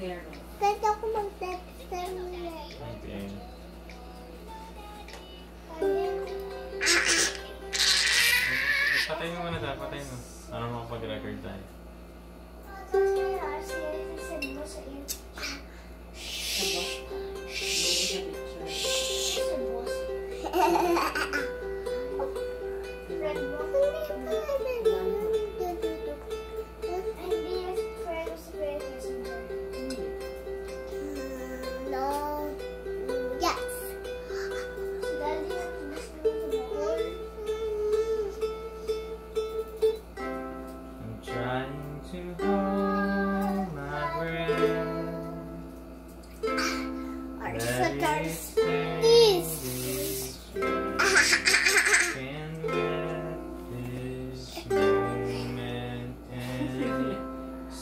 Clear. Kahit ako mag-tester nila. Okay. Patayin mo muna tayo, patayin mo. Para makapag-record tayo. No.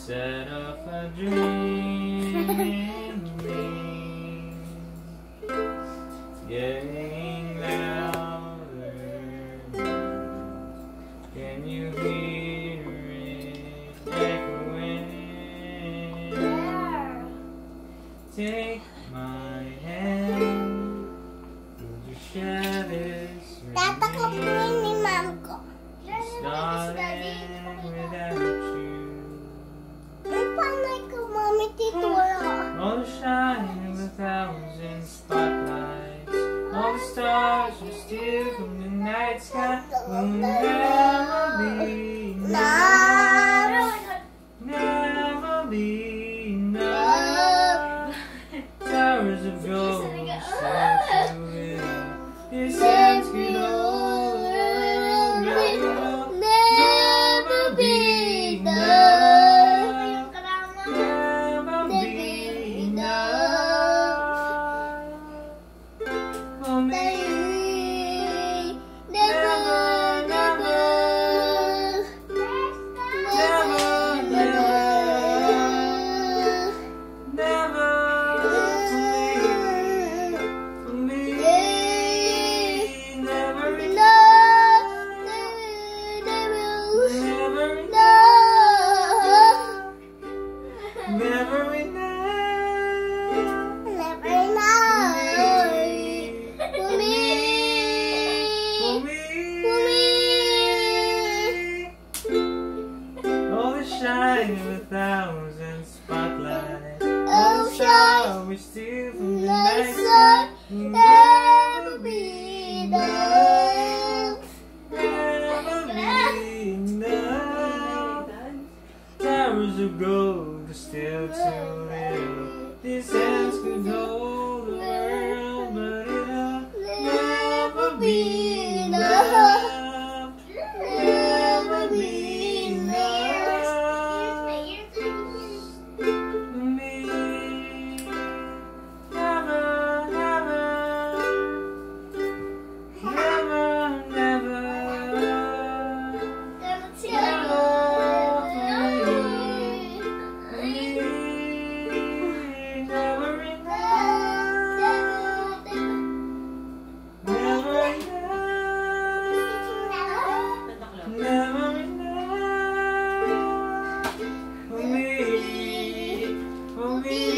Set off a dream in. Getting louder. Can you hear it echoing? Take the stars are still from the night sky. Will never be enough. Never be enough. Towers of gold shine of a thousand spotlights. Oh, the stars we steal from the night will Never be enough. Never be enough. Towers of gold are still too little. These hands could hold Holy